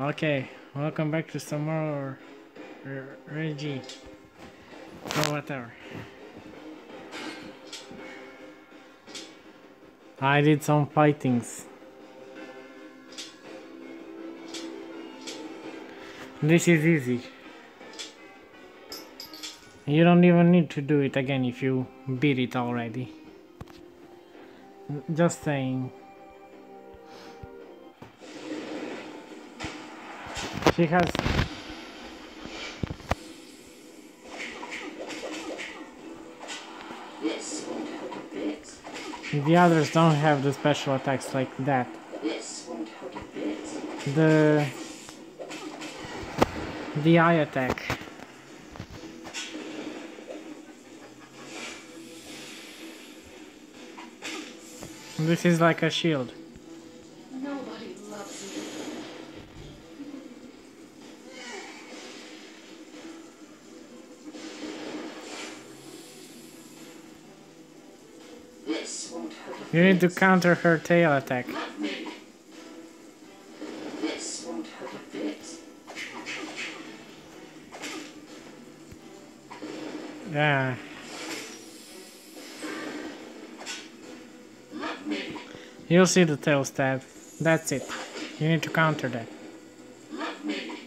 Okay, welcome back to some more Reggie. Or whatever. I did some fightings. This is easy. You don't even need to do it again if you beat it already. Just saying. She has the others don't have the special attacks like that. The the eye attack. This is like a shield. You need to counter her tail attack. Yeah. You'll see the tail stab. That's it. You need to counter that. Me.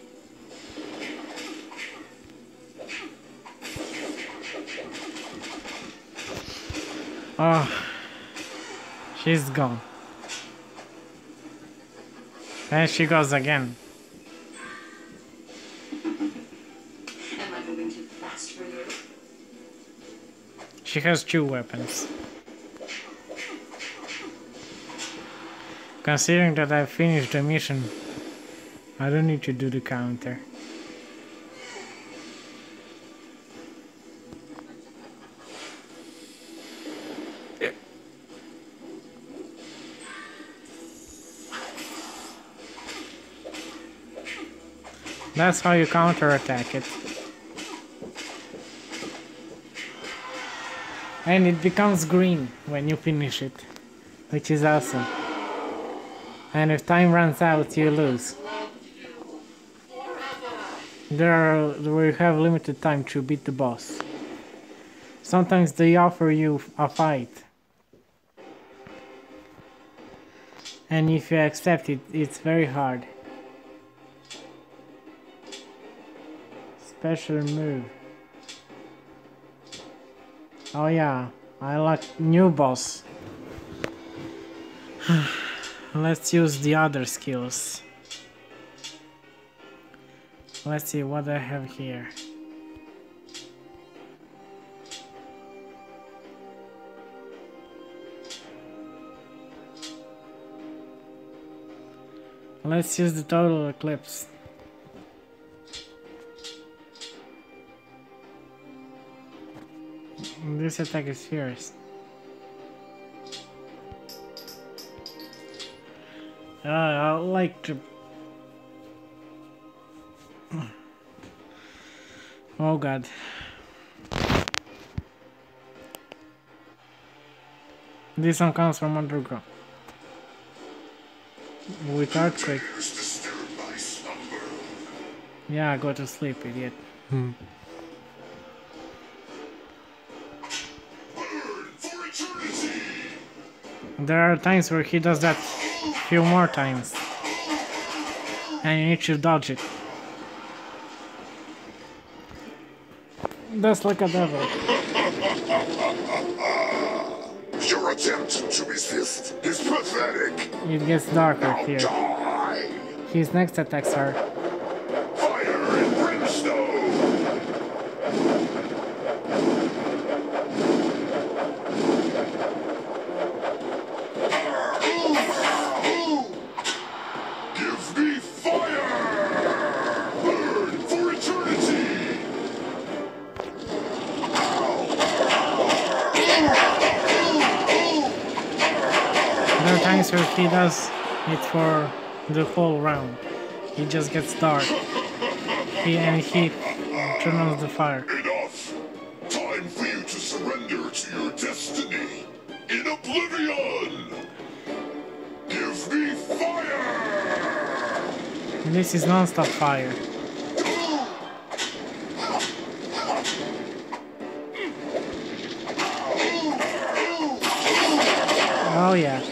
Oh. She's gone. And she goes again. Am I moving too fast for you? She has two weapons. Considering that I finished the mission, I don't need to do the counter. That's how you counter attack it. And it becomes green when you finish it, which is awesome. And if time runs out, you lose. There are, we have limited time to beat the boss. Sometimes they offer you a fight. And if you accept it, it's very hard. Special move. Oh yeah, I like new boss. Let's use the other skills. Let's see what I have here. Let's use the total eclipse. This attack is fierce. Uh, I like to. Oh god. This one comes from underground. With earthquake. Dares disturb my slumber. Yeah, go to sleep, idiot. There are times where he does that few more times. And you need to dodge it. That's like a devil. Your attempt to resist is pathetic. It gets darker here. Die. His next attacks are there are times where he does it for the whole round. He just gets dark. He and he turns on the fire. Enough! Time for you to surrender to your destiny in oblivion! Give me fire! This is non-stop fire. Oh yeah.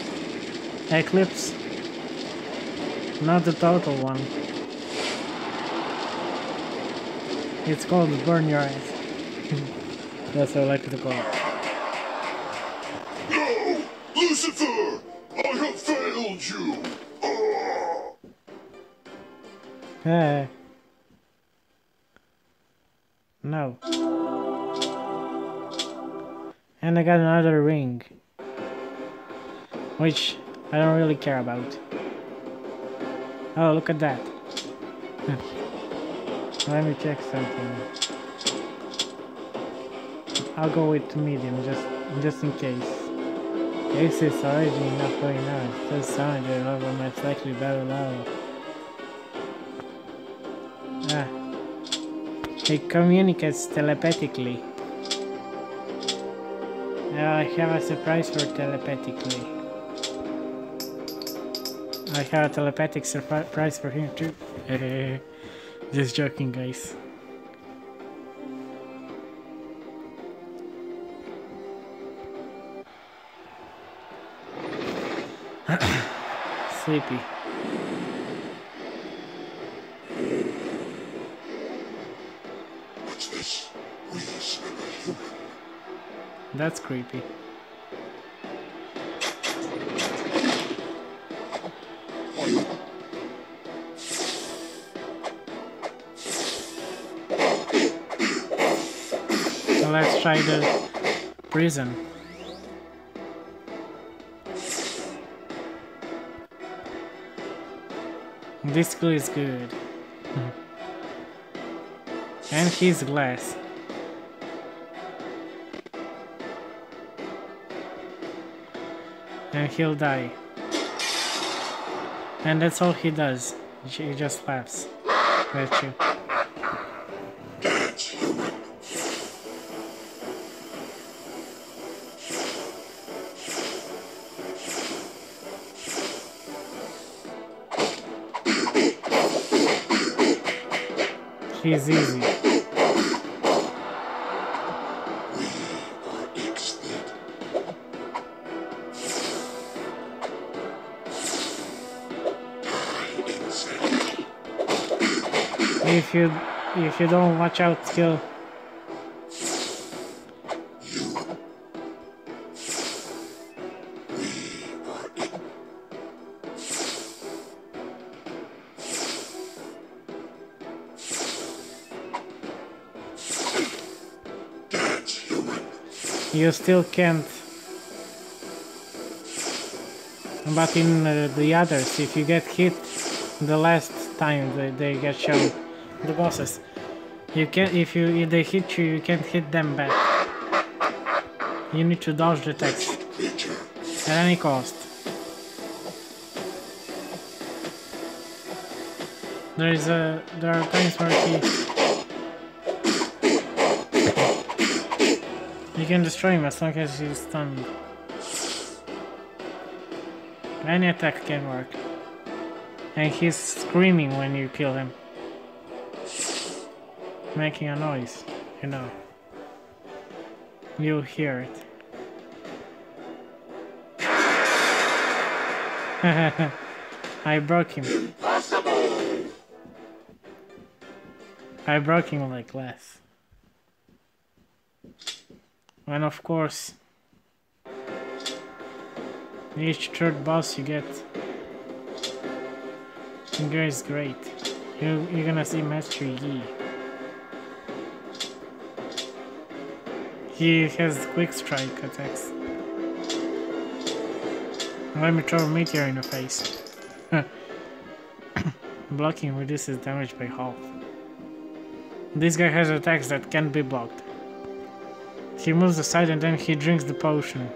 Eclipse. Not the total one. It's called Burn Your Eyes. That's what I like to call it. No! Lucifer! I have failed you! Ah! Hey. No. And I got another ring. Which I don't really care about. Oh, look at that. Let me check something. I'll go with medium just just in case. This is already not very nice. This sound level much likely very low. Ah. It communicates telepathically. I have a surprise for telepathically. I have a telepathic surprise for him too. Just joking, guys. Sleepy. That's creepy. So the prison. This glue is good. and he's glass. and he'll die. And that's all he does. He just laughs at you. He's easy. If you if you don't watch out, he'll you still can't. But in uh, the others, if you get hit the last time they, they get shown, the bosses, you can if you if they hit you, you can't hit them back. You need to dodge the attacks at any cost. There is a there are times where he you can destroy him as long as he's stunned. Any attack can work. And he's screaming when you kill him. Making a noise, you know. You'll hear it. I broke him. Impossible. I broke him like glass. And of course, each third boss you get Finger is great. You, you're gonna see Master Yi. He has quick strike attacks. Let me throw a meteor in the face. Blocking reduces damage by half. This guy has attacks that can't be blocked. He moves aside and then he drinks the potion.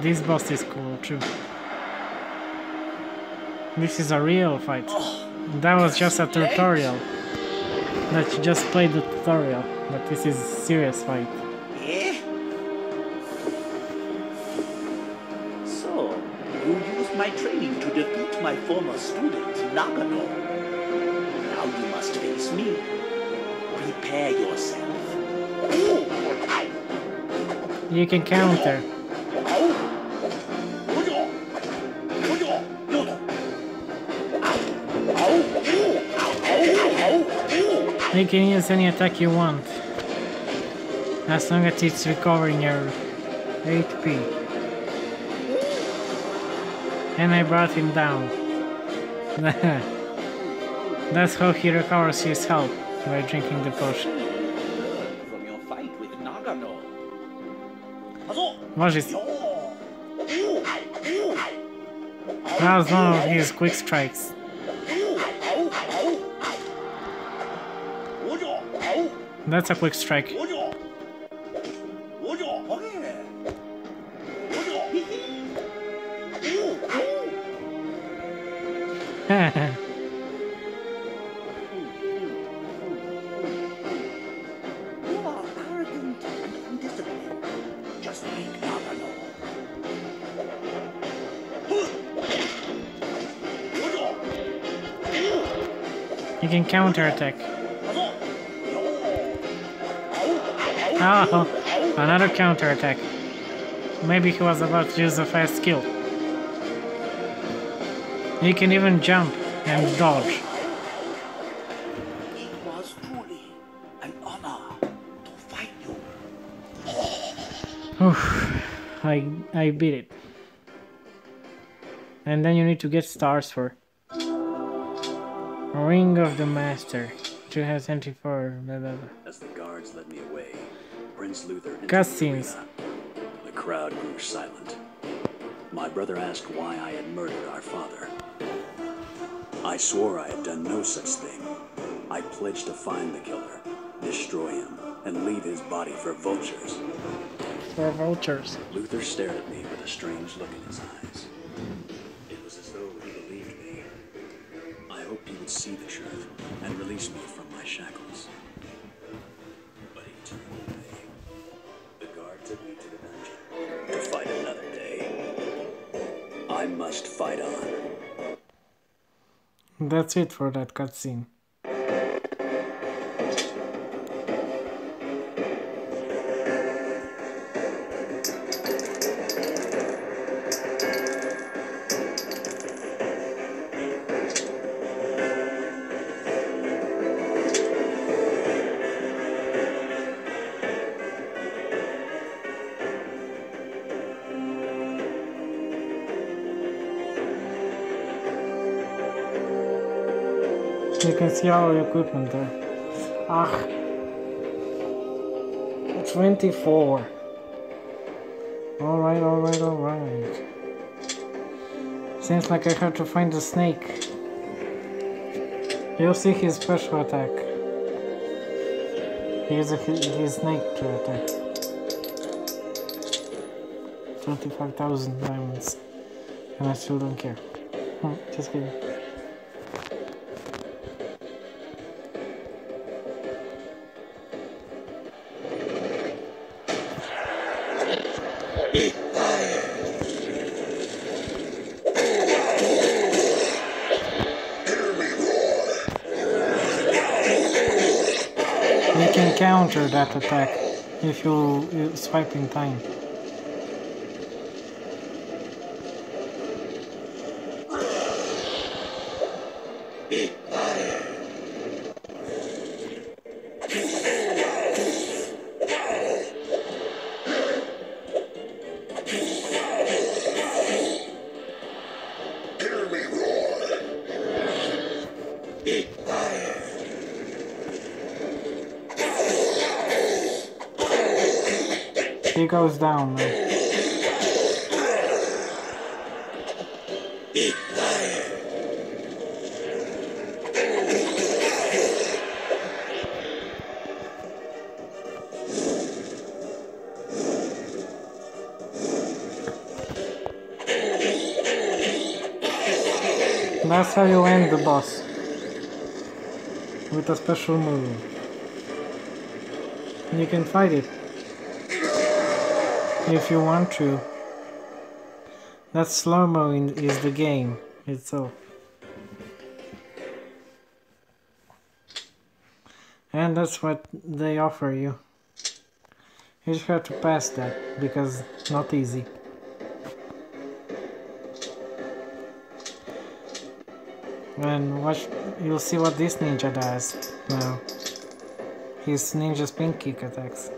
This boss is cool too. This is a real fight. That was just a tutorial. That you just played the tutorial, but this is a serious fight. Eh? So, you used my training to defeat my former student, Nagano. Now you must face me. Prepare yourself. You can counter. You can use any attack you want. As long as it's recovering your HP. And I brought him down. That's how he recovers his health, by drinking the potion. From your fight with Nagano. Watch this. One of his quick strikes. That's a quick strike. You can counterattack. Oh, another counterattack. Maybe he was about to use a fast skill. He can even jump and dodge. It was truly an honor to fight you. Oof, I I beat it. And then you need to get stars for Ring of the Master. 2024. Blah, blah, blah. As the guards led me away, Prince Luther Cutscenes. the. The crowd grew silent. My brother asked why I had murdered our father. I swore I had done no such thing. I pledged to find the killer, destroy him, and leave his body for vultures. For vultures. Luther stared at me with a strange look in his eyes. Would see the truth and release me from my shackles. But he turned away. The guard took me to the dungeon to fight another day. I must fight on. That's it for that cutscene. Can see all the equipment there. Ah. 24. Alright, alright, alright. Seems like I have to find the snake. You'll see his special attack. He uses his, his snake to attack. 25,000 diamonds. And I still don't care. Hmm, just kidding. Counter that attack if you, swipe in time. Goes down now. That's how you end the boss. With a special move. You can fight it. If you want to. That slow-mo is the game. itself. And that's what they offer you. You just have to pass that because not easy. And watch, you'll see what this ninja does now. His ninja spin kick attacks.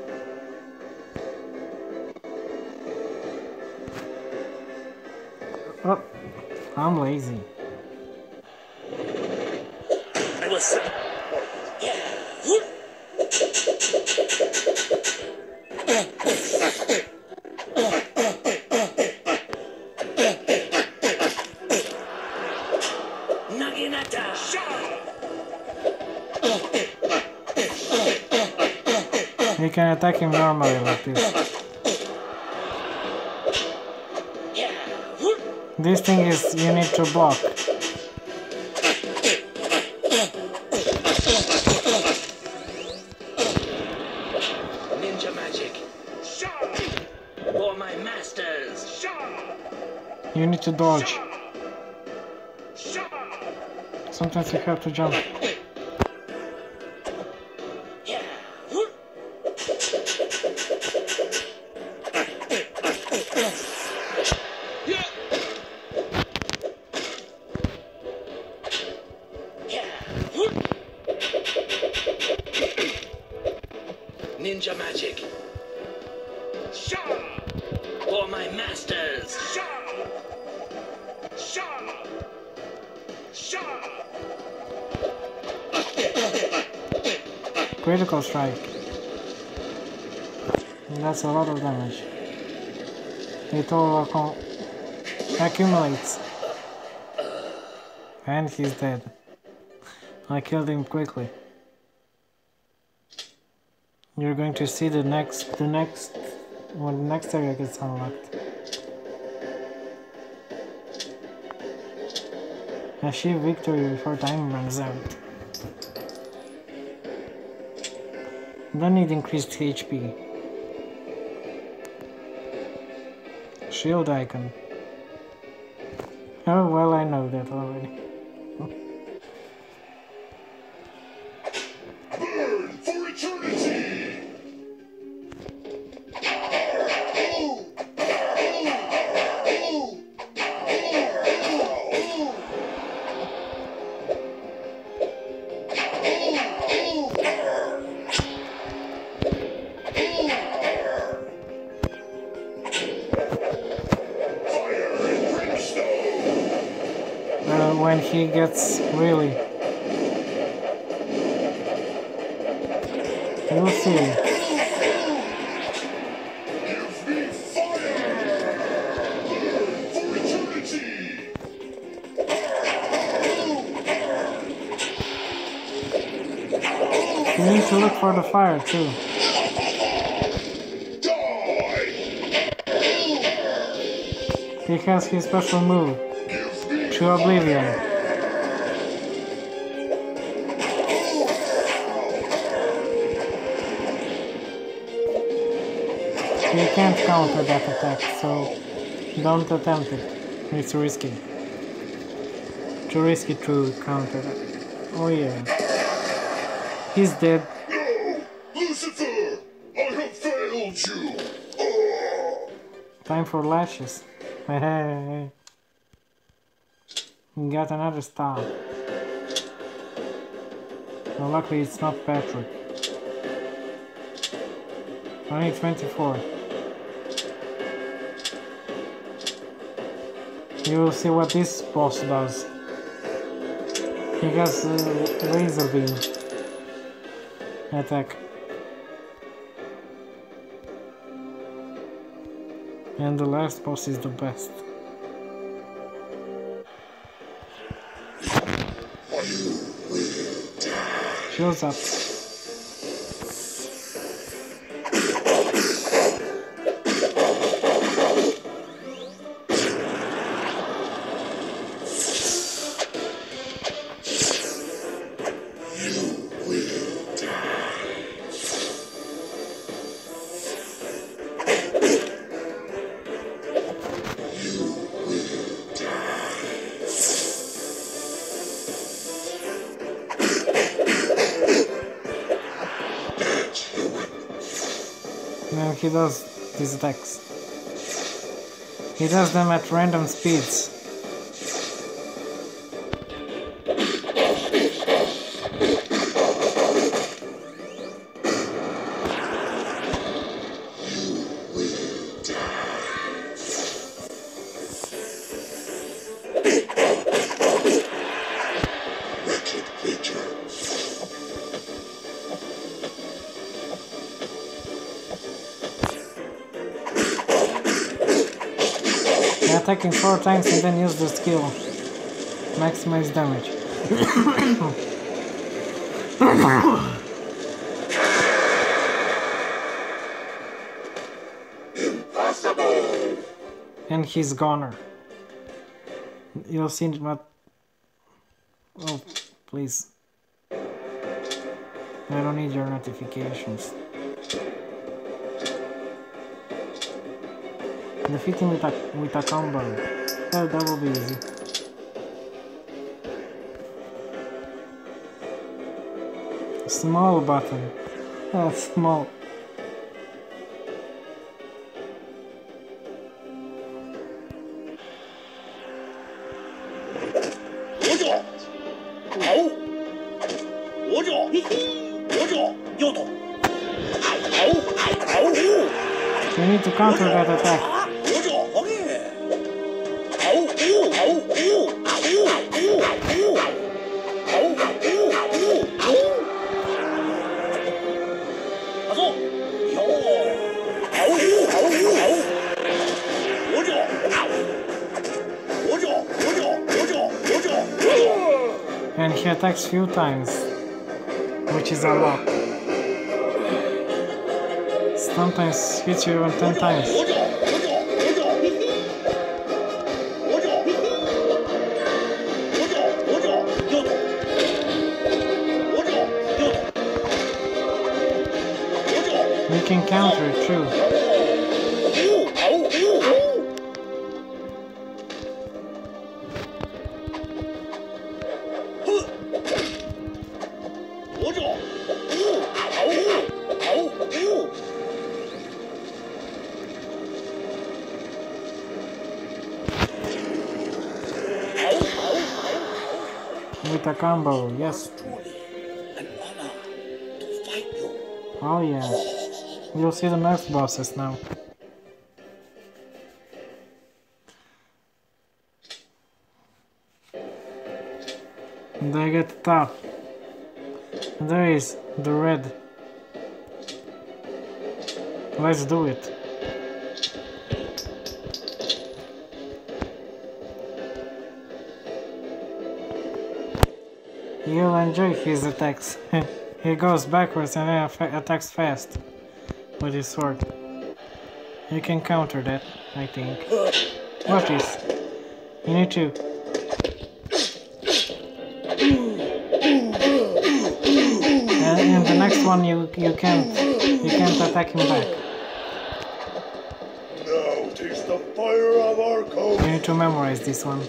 I'm lazy. I. Naginata! You can attack him normally like this. This thing is you need to block. Ninja magic. For my masters. You need to dodge. Sometimes you have to jump. Strike. And that's a lot of damage. It all accumulates. And he's dead. I killed him quickly. You're going to see the next, the next, when the next area gets unlocked. Achieve victory before time runs out. Don't need increased HP. Shield icon. Oh well, I know that already. Gets really. You'll see. Need to look for the fire too. He has his special move, to Oblivion. You can't counter that attack, so don't attempt it. It's risky. Too risky to counter that. Oh yeah. He's dead. No! Lucifer! I have failed you! Oh! Time for lashes. Got another star. Well, luckily it's not Patrick. Only 24. You will see what this boss does. He has uh, a laser beam attack. And the last boss is the best. Shows up. Does these attacks. He does them at random speeds. 4 times and then use the skill. Maximize damage. Impossible. And he's goner. You'll see not... Oh, please. I don't need your notifications. Defeat him with a, with a combo. That, that will be easy. Small button. Oh, small. Few times, which is a lot. Sometimes hits you even 10 times. With a combo, yes. Oh yeah. You'll see the next bosses now. They get tough. There is the red. Let's do it. You'll enjoy his attacks. he goes backwards and then attacks fast with his sword. You can counter that, I think. What is? You need to. One, you you can't you can't attack him back. Now the fire of our code. You need to memorize this one.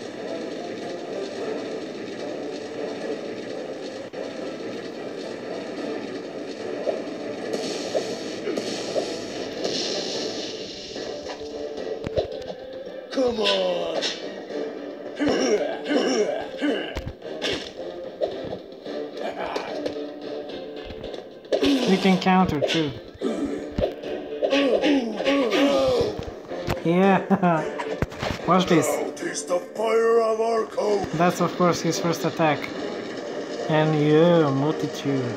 Come on. You can counter too. Yeah. Watch this. That's of course his first attack. And yeah, multitude.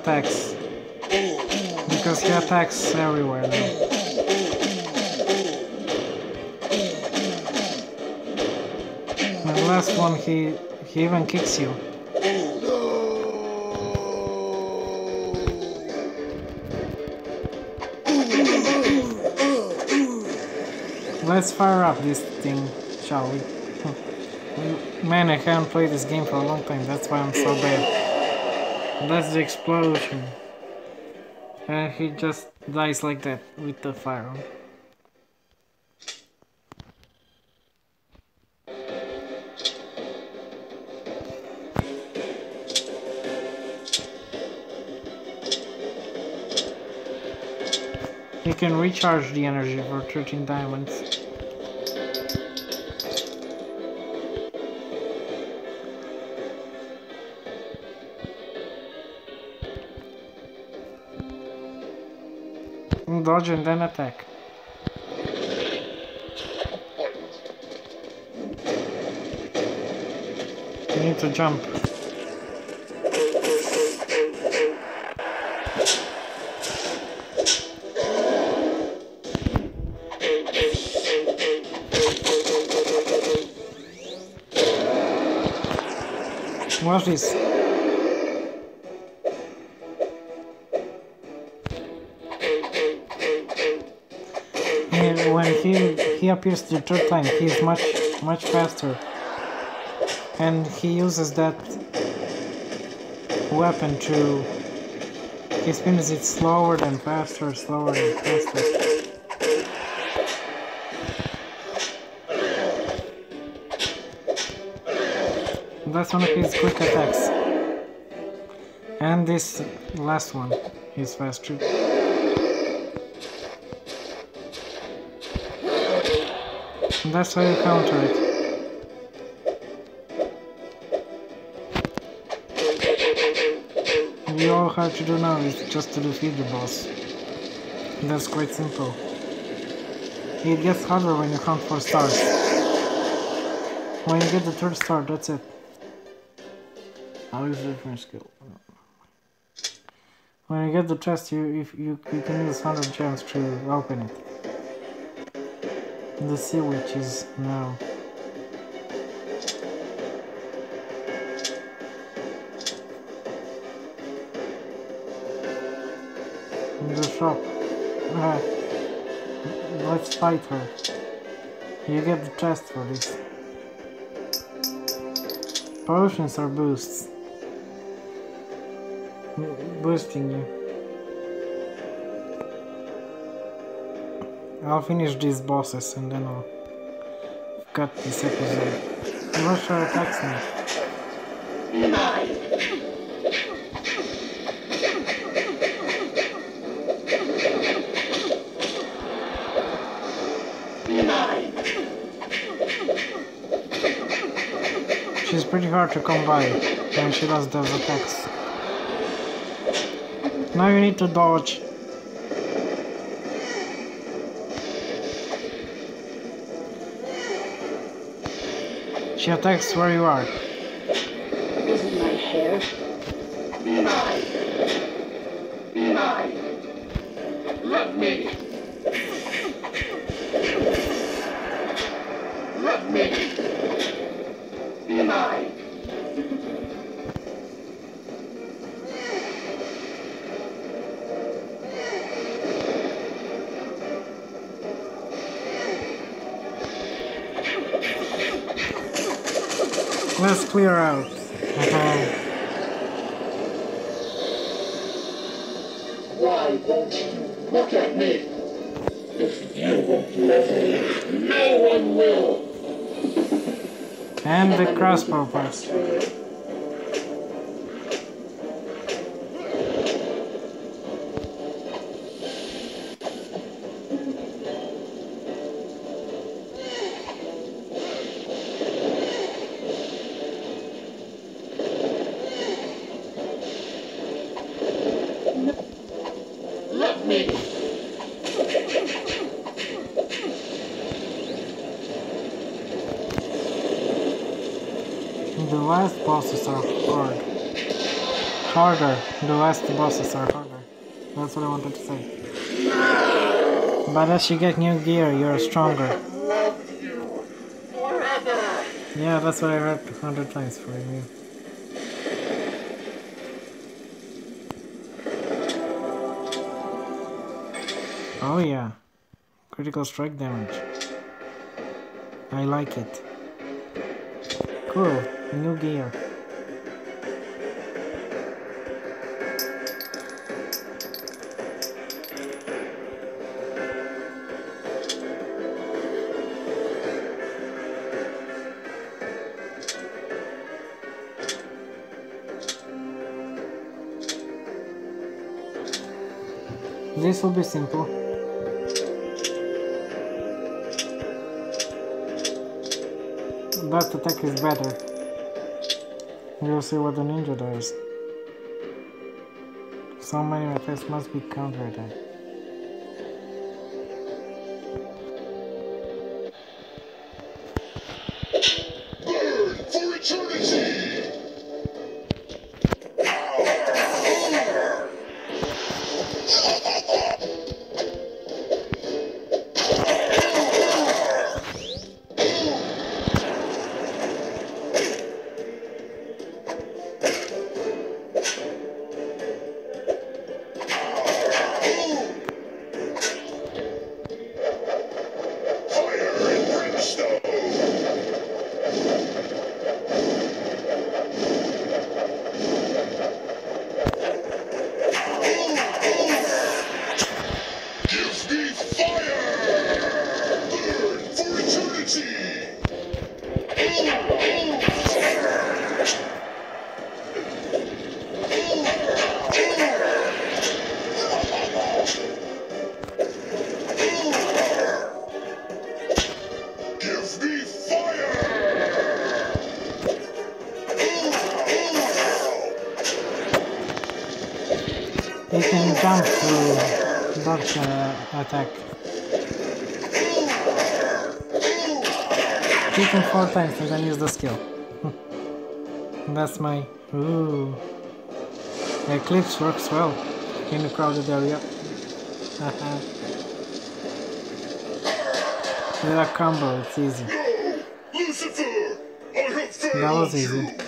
Attacks. Because he attacks everywhere now. The last one he he even kicks you. Let's fire up this thing, shall we? Man, I haven't played this game for a long time, that's why I'm so bad. That's the explosion. And he just dies like that with the fire. You can recharge the energy for 13 diamonds. Dodge and then attack. You need to jump. Watch this. He appears the third time, he is much much faster, and he uses that weapon to. He spins it slower than faster, slower than faster. That's one of his quick attacks. And this last one is fast too. That's how you counter it. You all have to do now is just to defeat the boss. That's quite simple. It gets harder when you count for stars. When you get the third star, that's it. How is different skill? When you get the chest, you if you you can use hundred gems to open it. The sea witch is now. In the shop. Alright. Let's fight her. You get the chest for this. Potions are boosts. Boosting you. I'll finish these bosses and then I'll cut this episode. Russia attacks me. She's pretty hard to come by when she does those attacks. Now you need to dodge. Attacks where you are. Isn't my hair? Why won't you look at me? If you won't love me, no one will. And the crossbow part. Last bosses are harder. That's what I wanted to say. But as you get new gear, you're stronger. Yeah, that's what I heard a hundred times for you. Oh yeah. Critical strike damage. I like it. Cool. New gear. This will be simple. That attack is better. We'll see what the ninja does. So many attacks must be counter You can jump to dodge attack. Hit him four times and then use the skill. That's my... Ooh. Eclipse works well in a crowded area. With a combo, it's easy. That was easy.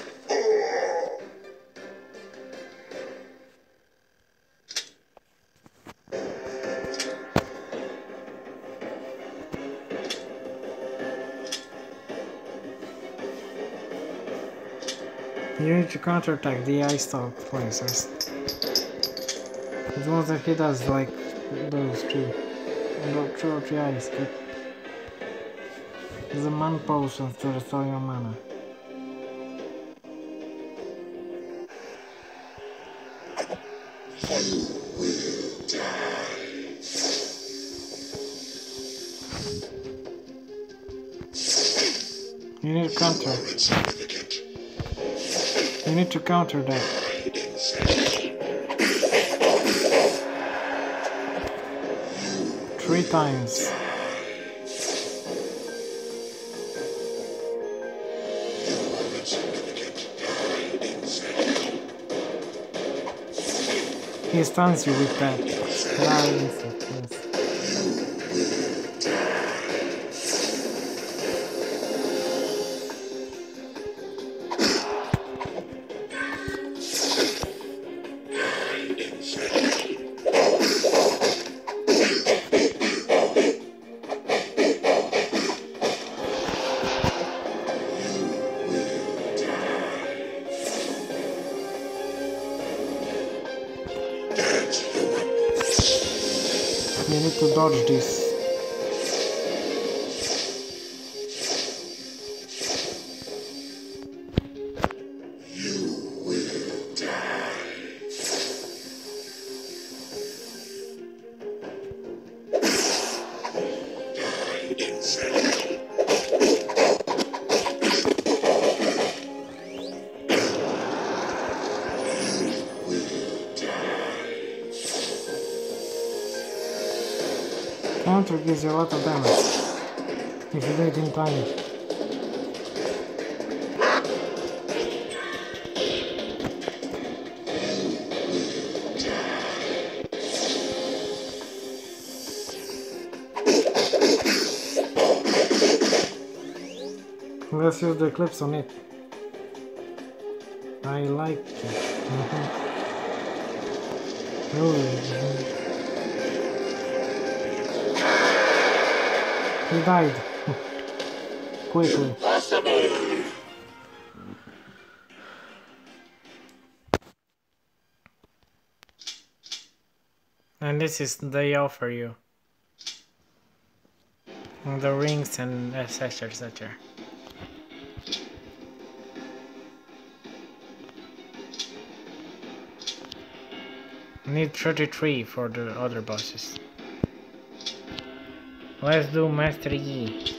To counterattack the ice talk lasers. The ones that he does like those two. About two or three ice. But the man potions to restore your mana. To counter that. Three times. He stuns you with that. That dodge gives you a lot of damage if you do it in time. Let's use the clips on it. I like it. Mm -hmm. oh, yeah. He died. Quickly. And this is they offer you. The rings and etc etc. Need 33 for the other bosses. Let's do Master Yi.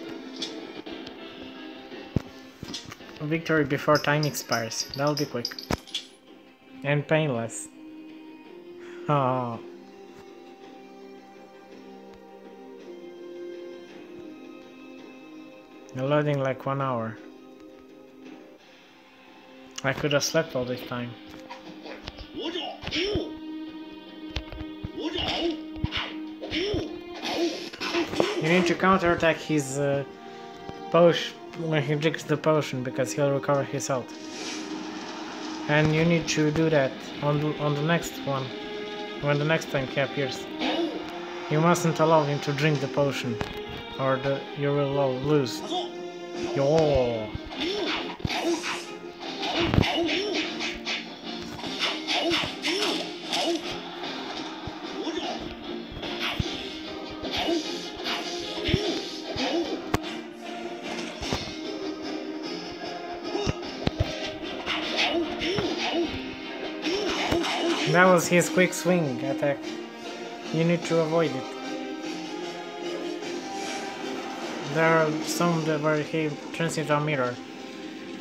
Victory before time expires. That'll be quick. And painless. Oh. Loading like one hour. I could have slept all this time. You need to counterattack his uh, potion when he drinks the potion because he'll recover his health. And you need to do that on the, on the next one, when the next time he appears. You mustn't allow him to drink the potion, or the, you will lose. Yo. That was his quick swing attack. You need to avoid it. There are some that where he turns into a mirror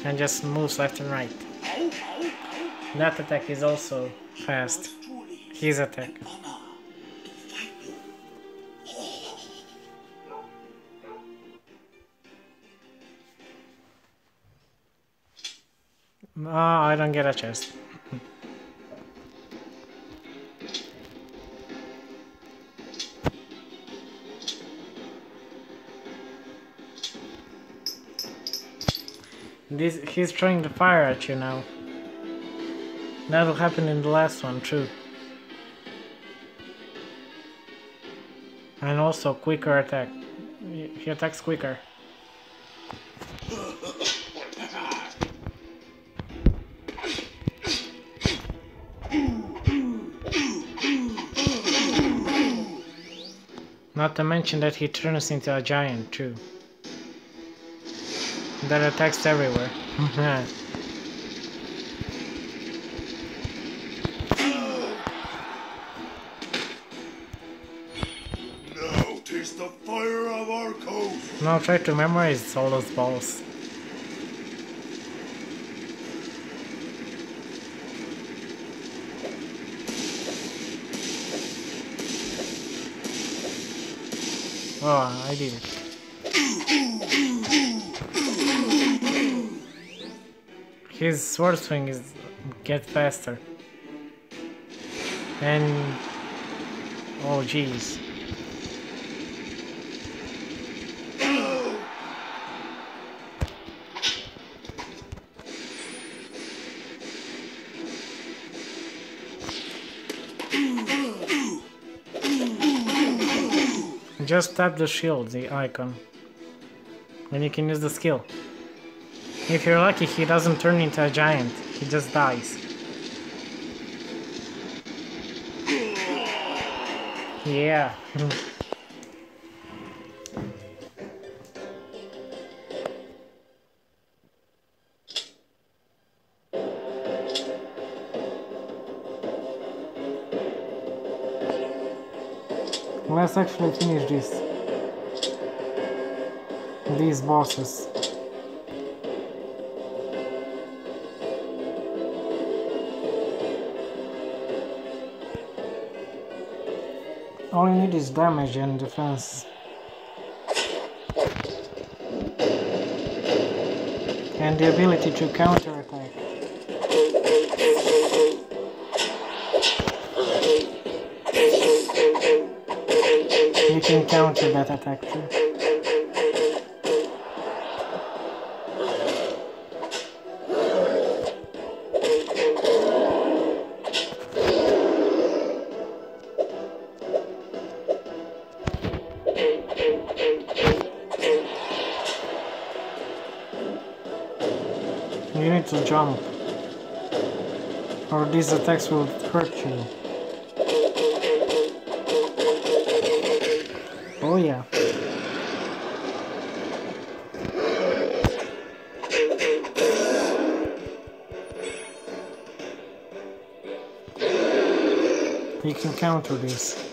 and just moves left and right. That attack is also fast. His attack. Ah, I don't get a chest. This he's trying to fire at you now. That'll happen in the last one too. And also quicker attack. He attacks quicker. Not to mention that he turns into a giant too. That attacks everywhere. Now taste the fire of our coast. now try to memorize all those balls. Oh, I did it. His sword swing is get faster. And oh jeez. Just tap the shield, the icon. and you can use the skill. If you're lucky, he doesn't turn into a giant. He just dies. Yeah. Let's actually finish this. These bosses. All you need is damage and defense. And the ability to counterattack. You can counter that attack too. These attacks will hurt you. Oh yeah. You can counter this.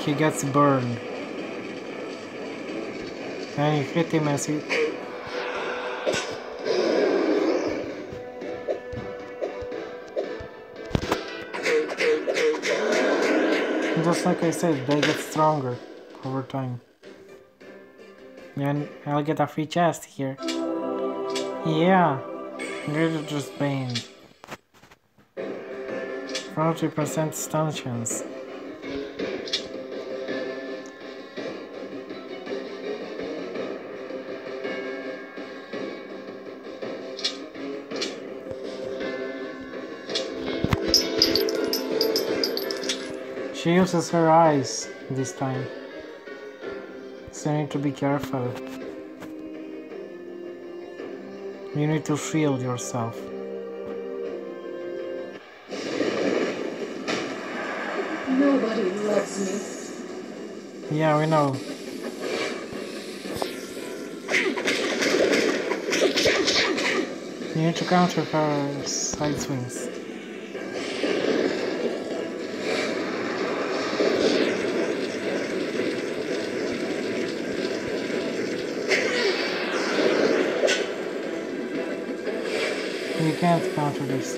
He gets burned. And you hit him as he... Just like I said, they get stronger over time. And I'll get a free chest here. Yeah, Greater Just Bane. 40% stun chance. She uses her eyes this time. So you need to be careful. You need to shield yourself. Nobody loves me. Yeah, we know. You need to counter her side swings. Can't counter this.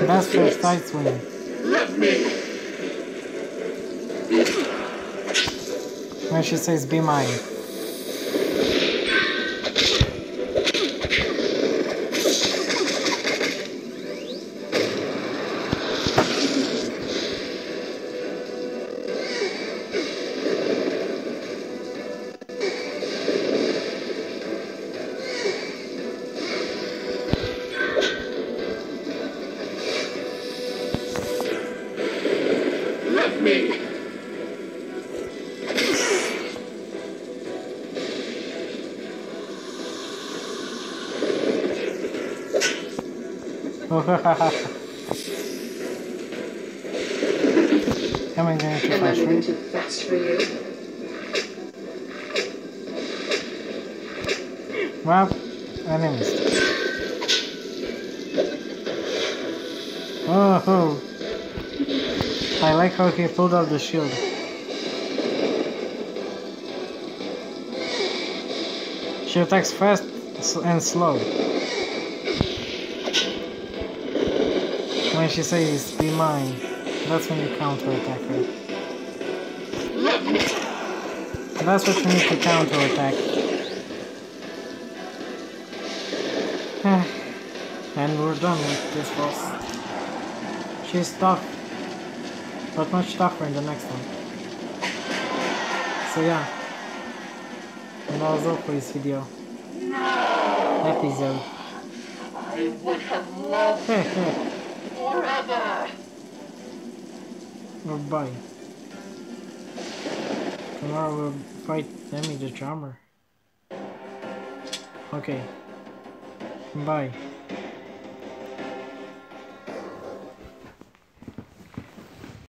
That's her this. side swing. Let me. When she says be mine. Am I going to Am I flash moving right? too fast for you? Well, enemies. Oh, I like how he pulled out the shield. She attacks fast and slow. When she says, be mine, that's when you counter attack her. That's what you need to counter attack. and we're done with this boss. She's tough, but much tougher in the next one. So yeah, and that was all for this video. Episode. I would have loved forever. Goodbye. Tomorrow we'll fight Demi the Charmer. Okay. Bye.